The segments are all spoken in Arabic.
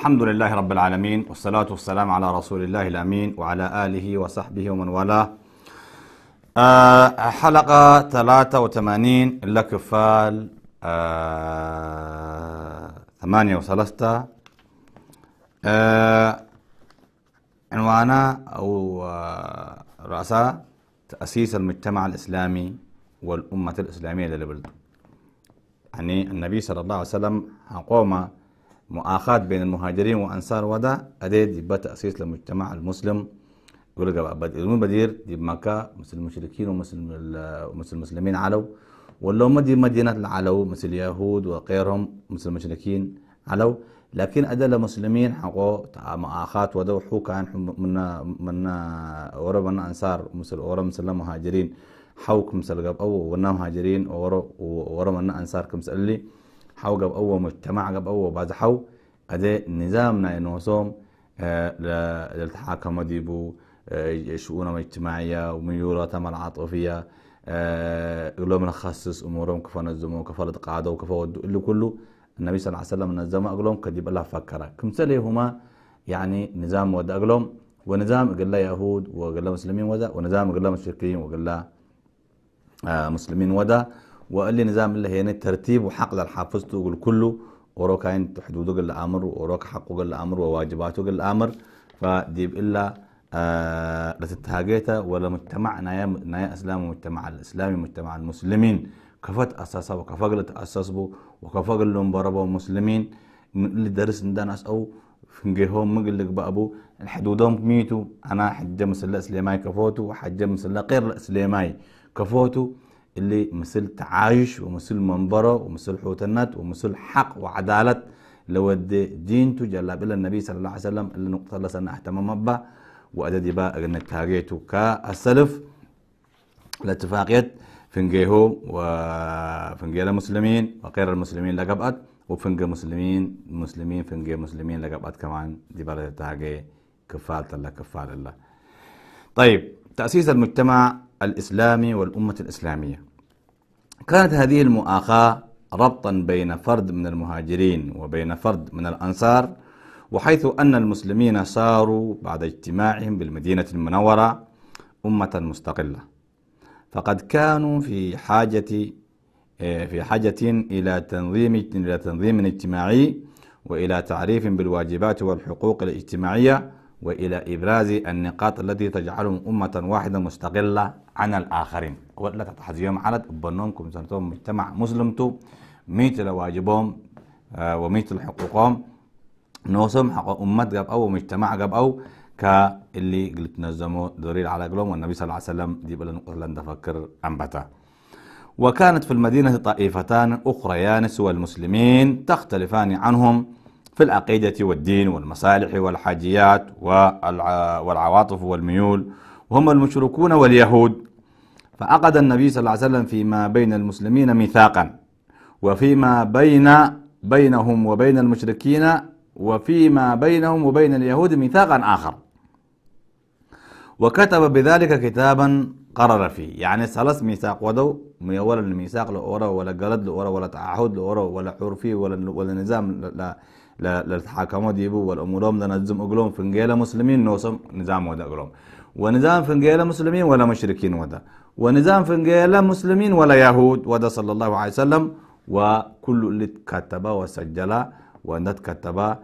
الحمد لله رب العالمين والصلاة والسلام على رسول الله الأمين وعلى آله وصحبه ومن والاه. آه حلقة 83 إلا كفال آه ثمانية وثلاثة. آه عنوانها أو آه رأسها تأسيس المجتمع الإسلامي والأمة الإسلامية للبلد. يعني النبي صلى الله عليه وسلم قوم مؤاخاة بين المهاجرين وأنصار ودا أديد يبقى تأسيس للمجتمع المسلم. يقول بدير بدير دي مكة مثل المشركين ومثل مثل المسلمين علو. ولا هم دي مدينة العلو مثل اليهود وغيرهم مثل المشركين علو. لكن أدى المسلمين حقو مؤاخاة ودا وحو كان من من ورا من أنصار مثل ورا مثل المهاجرين حوك مثل أو ونا مهاجرين ورا من أنصار كمثل اللي حو قب أو مجتمع قب أو بعد حو أدي نظامنا إنه صوم للتحاكم ديبو شؤون اجتماعية وميولاتهم العاطفية قلوب نخصص أمورهم كيف نظموا كيف قاعدة وكيف ودوا اللي كله النبي صلى الله عليه وسلم نظم أقلهم كديب الله فكره. كمثل هما يعني نظام ود أقلهم ونظام قال يهود وقال مسلمين ودا ونظام قال مشركين وقال مسلمين ودا. وقال لي نظام اللي هي ترتيب وحق للحافظته يقول كله. وراك عين حدوده قال الأمر وراك حقه قال الأمر وواجباته قال الأمر. فديب إلا آه لتتهاجيتا ولا مجتمع نايا نايا إسلام مجتمع الاسلامي مجتمع المسلمين. كفت أساسه وكفق تاسسبه وكفق لهم بربوا مسلمين اللي درس ندانس أو فنجيهم مقلق بأبو حدودهم ميتو. أنا حجة مسلا إسلامي كفوتو وحجة مسلا غير إسلامي كفوتو. اللي مثل تعايش ومثل منبرة ومثل حوتنات ومثل حق وعدالة لو دينتو جلاب إلى النبي صلى الله عليه وسلم اللي نقطة لسنا اهتمام با وأدد با أن تاجيتو كالسلف الاتفاقية فنجيهو وفنجي المسلمين وغير المسلمين لقبأت وفنجي مسلمين مسلمين فنجي مسلمين لقبأت كمان دي بلد تاجي كفالة الله كفالة الله. طيب تأسيس المجتمع الإسلامي والأمة الإسلامية. كانت هذه المؤاخاة ربطا بين فرد من المهاجرين وبين فرد من الأنصار وحيث أن المسلمين صاروا بعد اجتماعهم بالمدينة المنورة أمة مستقلة. فقد كانوا في حاجة في حاجة إلى تنظيم إلى تنظيم اجتماعي وإلى تعريف بالواجبات والحقوق الاجتماعية وإلى إبراز النقاط التي تجعلهم أمة واحدة مستقلة عن الآخرين. ولا تحت يوم عدد بنونكم سنتهم مجتمع مسلمتو ميت لواجبهم آه وميت لحقوقهم نوسم حق أمة قب أو مجتمع قب أو كاللي قلت نزموا دليل على قلوم والنبي صلى الله عليه وسلم دي بلا نقطة لن تفكر أنبتا وكانت في المدينة طائفتان أخريان سوى المسلمين تختلفان عنهم. في العقيدة والدين والمصالح والحاجيات والعواطف والميول. وهم المشركون واليهود. فعقد النبي صلى الله عليه وسلم فيما بين المسلمين ميثاقا وفيما بين بينهم وبين المشركين وفيما بينهم وبين اليهود ميثاقا آخر. وكتب بذلك كتابا قرر فيه. يعني ثلاث ميثاق ودو ولا الميثاق لأورا ولا قلد لأورا ولا تعهد لأورا ولا عرفي ولا ولا نظام لا للتحاكمات يبو والأمورهم لنظم أقلهم. فنجيلا مسلمين نوسم نظام ودا أقلهم. ونظام فنجيلا مسلمين ولا مشركين ودا. ونظام فنجيلا مسلمين ولا يهود ودا صلى الله عليه وسلم. وكل اللي كتبه وسجله وأنت كتبه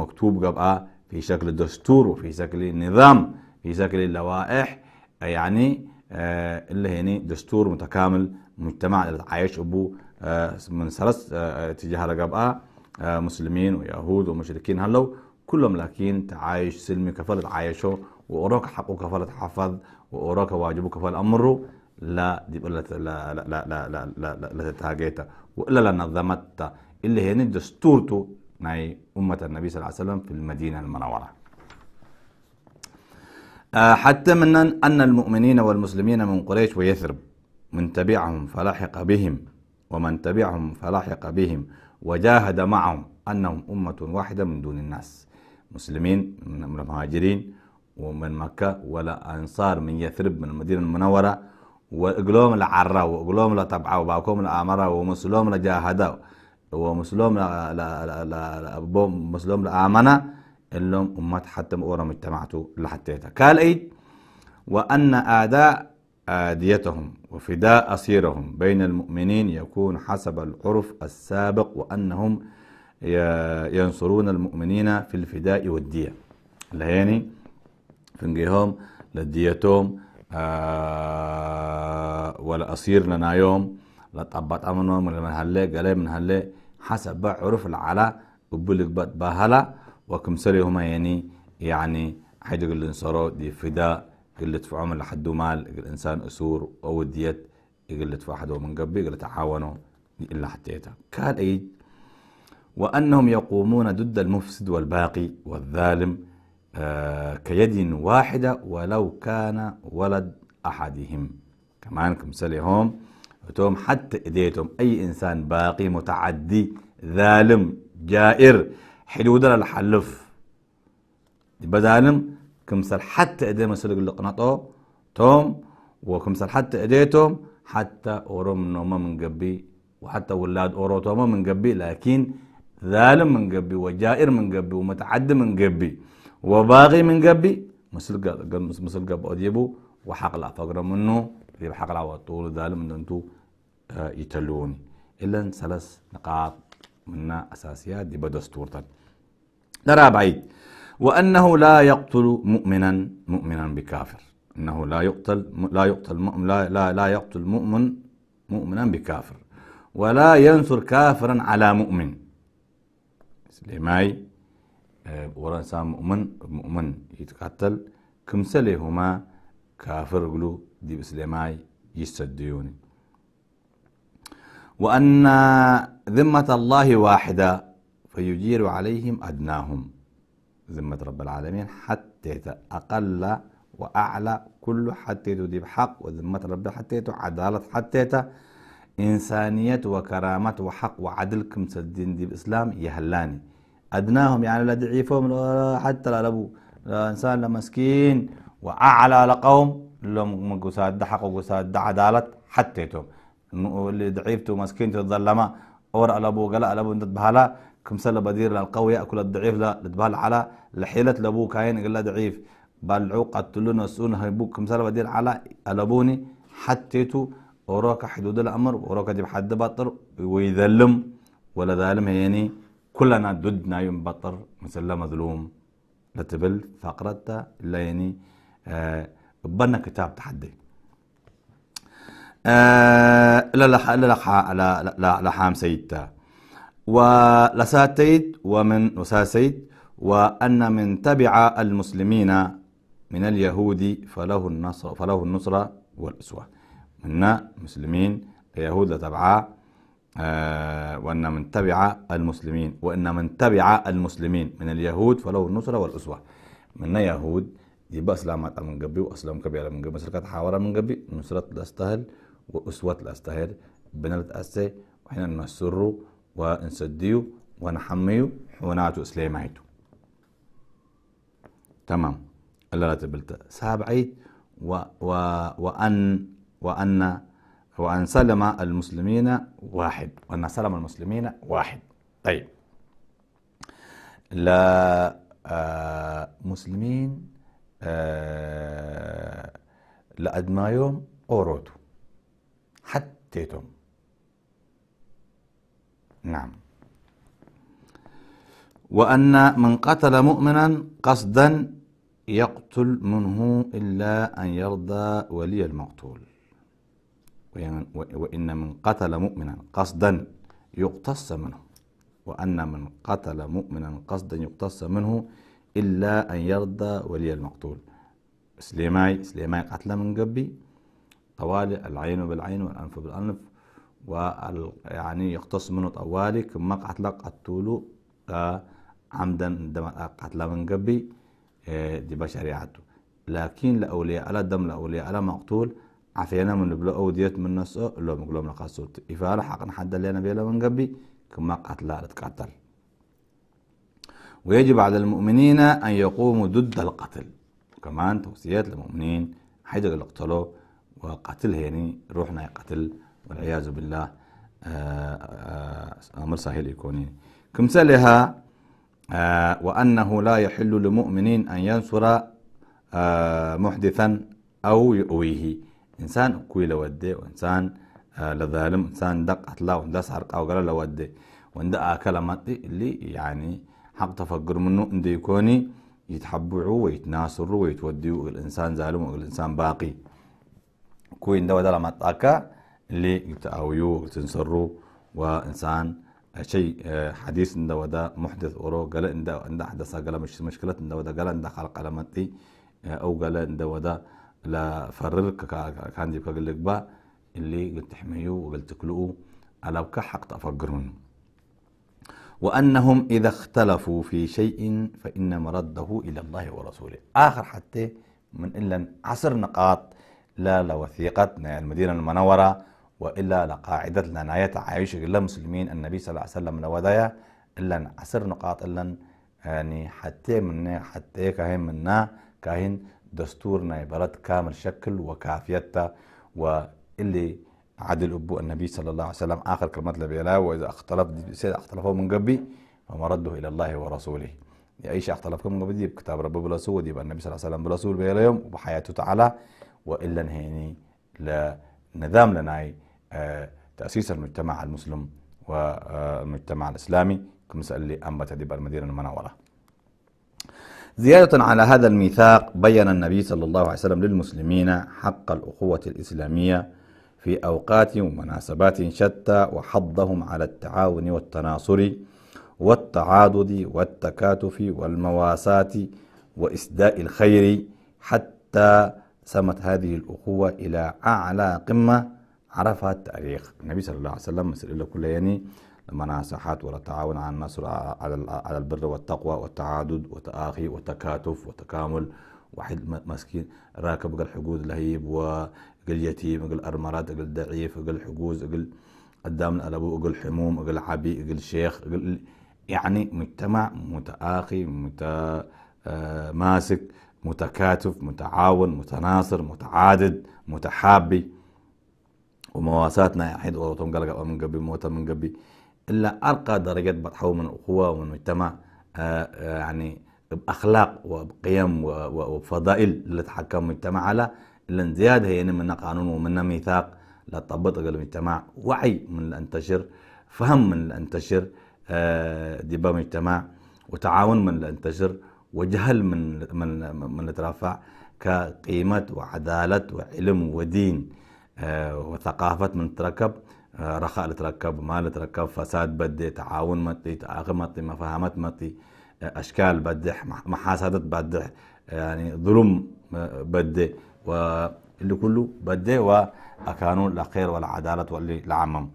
مكتوب قبقى في شكل دستور وفي شكل نظام في شكل لوائح. يعني آه اللي هني دستور متكامل مجتمع عايش أبو آه من ثلاث آه اتجاه قبقى آه، مسلمين ويهود ومشركين. هلو كلهم لكن تعايش سلمي كفالة عايشه وأراك حقه كفالة حفظ وأراك واجبه كفالة أمره لا لا لا لا لا لا لا, لا تتهاجيتا وإلا لا نظمت اللي هي دستورته ناي أمة النبي صلى الله عليه وسلم في المدينة المنورة. آه، حتى من أن المؤمنين والمسلمين من قريش ويثرب من تبعهم فلاحق بهم ومن تبعهم فلاحق بهم. وجاهد معهم أنهم أمة واحدة من دون الناس. مسلمين من المهاجرين ومن مكة ولا أنصار من يثرب من المدينة المنورة وإقلوم العرة وإقلوم لطبعة وباكم الأمرة ومسلوم لجاهدة ومسلوم لا لا لا مسلوم لآمنة اللهم أمت حتى مؤورا مجتمعته لحتيتها قال أي وأن آداء آديتهم وفداء أصيرهم بين المؤمنين يكون حسب العرف السابق وأنهم ينصرون المؤمنين في الفداء والدية. لهيني فنجيهم لديتهم آه ولا أصير لنا يوم لا طبط أمنهم ولا من هلا قال من هلا حسب عرف العلا وبلغ بهلا وكم هما يعني يعني حيد يقول الانصارو دي فداء قلة في عمل لحد مال الإنسان أسور أو يقول في واحد من قبل يقول تعاونوا إلا حتيتها كان أي وأنهم يقومون ضد المفسد والباقي والظالم آه كيد واحدة ولو كان ولد أحدهم. كمان كمثالهم توم حتى إديتهم أي إنسان باقي متعدي ظالم جائر حدود الحلف بدالم كمثال حتى إدي مسلق اللقناطو توم وكمثال حتى إديتهم حتى أورم نوما من قبي وحتى ولاد أوروتوما من قبي لكن ظالم من قبي وجائر من قبي ومتعدي من قبي وباغي من قبي مثل قب أديبو وحق لا فقر منه في حق لا وطول ظالم من أنتو آه، يتلوني. إلا ثلاث نقاط منا أساسيات دي بدستور ترى بعيد. وأنه لا يقتل مؤمنا مؤمنا بكافر. أنه لا يقتل لا يقتل لا لا, لا يقتل مؤمن مؤمنا بكافر. ولا ينصر كافرا على مؤمن. سليماي آه، ولا إنسان مؤمن مؤمن يتقتل كمثله هما كافر قلو دي بسليماي يستديوني. وأن ذمة الله واحدة فيجير عليهم أدناهم. ذمة رب العالمين حتى أقل وأعلى كل حتى تديب حق وذمة رب حتى عدالة حتى إنسانية وكرامة وحق وعدل كم سدين دي بإسلام يهلاني. أدناهم يعني لا ضعيفهم حتى لا لبو إنسان لا مسكين. وأعلى لقوم لهم قساد حق وقساد عدالة حتىتهم اللي ضعيفته مسكين تظلما اور ألبو قلأ ألبو انت بهلا. كم سلا بدير للقوي يأكل الضعيف لا تبهل على لحيلة لبو كاين قال ضعيف بلعو قتلونا سون هيبوك كم سلا بدير على ألبوني حتىتو وراك حدود الأمر وراك دي حد بطر ويذلم ولا ظالم يعني كلنا ضدنا يوم بطر مثل مظلوم لا تبل فقرته إلا يعني آه بنا كتاب تحدي آه لا لا لا لا لا لا حام سيدتا ولساتيت ومن وساسيت وأن من تبع المسلمين من اليهود فله النصر فله النصرة والأسوة. منا مسلمين اليهود لتبعا آه وأن من تبع المسلمين وأن من تبع المسلمين من اليهود فله النصرة والأسوة. منا يهود يبقى أسلامات من قبي وأسلام كبيرة من قبي مسلكات حاورة من قبي نصرة الأستهل وأسوة الأستهل بنلت أسي وحين نسروا ونسديو ونحميو حوناتو إسلاميتو تمام. لا تبلت. سابعيت و و وأن وأن وأن سلم المسلمين واحد. وأن سلم المسلمين واحد. طيب. لا آه مسلمين آه لأدمايوم أوروتو. حتيتم نعم. وأن من قتل مؤمنا قصدا يقتل منه إلا أن يرضى ولي المقتول. وإن من قتل مؤمنا قصدا يقتص منه. وأن من قتل مؤمنا قصدا يقتص منه إلا أن يرضى ولي المقتول. سليماي سليماي قتل من قبي. طوالي العين بالعين والأنف بالأنف. ويعني يقتص منه طوالي كما قتل قتلوا عمدا عندما قتل من قبي إيه، دي بشريعته. لكن لأولياء على دم لأولياء على مقتول عفينا من بلو أوديت من نسو لو مقلوم لقاسوت إفارة حقا حد لنا بيلا من قبي كما قتل تقتل ويجب على المؤمنين أن يقوموا ضد القتل. كمان توصيات للمؤمنين حيث يقتلوا وقتل يعني روحنا يقتل. والعياذ بالله. أمر سهل يكونين كمثالها وأنه لا يحل لمؤمنين أن ينصر محدثا أو يؤويه. إنسان كوي لودي وإنسان لظالم إنسان دق أطلع وندس حرق أو قال لودي. وند آكل مطي اللي يعني حق تفكر منه إن يكوني يتحبعوا ويتناصروا ويتوديوا الإنسان ظالم وإلإنسان باقي. كوي إن دودا لما اللي يتأويوا وتنصروا وإنسان شيء حديث إن دودا محدث أورو قال إن دا حدث قال مش مشكلة إن دودا قال إن خلق على مطي أو قال إن دودا لا فرر كان دي قال لك با اللي قلت تحميوا وقلت تكلؤوا على حق تفكر منه وأنهم إذا اختلفوا في شيء فإن مرده إلى الله ورسوله. آخر حتى من إلا عشر نقاط لا لوثيقة المدينة المنورة وإلا لقاعدة لنا عايش إلا مسلمين. النبي صلى الله عليه وسلم لودايا إلا عشر نقاط إلا يعني حتى من حتى كاهن منا كاهن دستورنا بلد كامل شكل وكافيتة. واللي عدل أبو النبي صلى الله عليه وسلم آخر كلمات لبيلا وإذا اختلف اختلفوا من قبي فمرده إلى الله ورسوله. أي شيء اختلفكم من قبل كتاب رب بلا سود يبقى النبي صلى الله عليه وسلم بلا سود بيلا يوم وبحياته تعالى. وإلا هيني لنظام لنا تأسيس المجتمع المسلم والمجتمع الإسلامي اللي أنبت ديب المدينة المنورة زيادة على هذا الميثاق بين النبي صلى الله عليه وسلم للمسلمين حق الأخوة الإسلامية في أوقات ومناسبات شتى وحضهم على التعاون والتناصر والتعاضد والتكاتف والمواساة وإسداء الخير حتى سمت هذه الأخوة إلى أعلى قمة. عرفها التاريخ النبي صلى الله عليه وسلم مسألة كل يعني لما ناصحات ولا تعاون على النصر على البر والتقوى والتعادد وتآخي وتكاتف وتكامل واحد مسكين راكب قال حقود لهيب وقال يتيم قال أرمرات قال ضعيف قال حجوز قال قدام الأبو قال حموم قال عبي قال شيخ قال يعني مجتمع متآخي متماسك متكاتف متعاون متناصر متعادد متحابي. ومواساتنا يحيد أوروتهم قال من قبل موتا من قبل إلا أرقى درجات بتحول من أخوة ومن مجتمع يعني بأخلاق وبقيم وفضائل اللي تحكم المجتمع على إلا زيادة هي يعني من قانون ومن ميثاق لا تطبق المجتمع وعي من اللي أنتشر فهم من اللي أنتشر دبا مجتمع وتعاون من اللي أنتشر وجهل من من من اللي ترفع كقيمة وعدالة وعلم ودين. وثقافة من تركب رخاء لتركب مال لتركب فساد بدي تعاون مطي تآخر مطي مفاهمات مطي أشكال بدح محاسدة بدح يعني ظلم بدي واللي كله بدي وأكانوا الخير والعدالة واللي لعمم.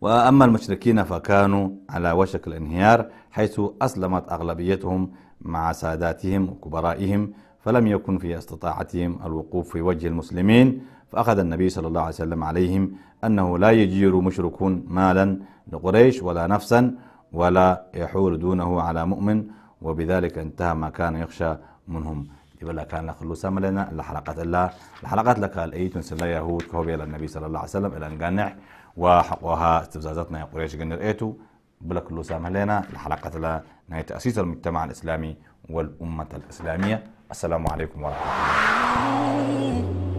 وأما المشركين فكانوا على وشك الانهيار حيث أسلمت أغلبيتهم مع ساداتهم وكبرائهم فلم يكن في استطاعتهم الوقوف في وجه المسلمين فأخذ النبي صلى الله عليه وسلم عليهم أنه لا يجير مشركون مالا لقريش ولا نفسا ولا يحول دونه على مؤمن وبذلك انتهى ما كان يخشى منهم. يبقى كان لخلو سملنا لحلقات الله لحلقات لك الأيت سلا يهود كهوبي إلى النبي صلى الله عليه وسلم إلى نقنع وحقوها استفزازاتنا قريش قنر إيتو بلا كل ساملنا لحلقة الله نهاية تأسيس المجتمع الإسلامي والأمة الإسلامية. السلام عليكم ورحمة الله.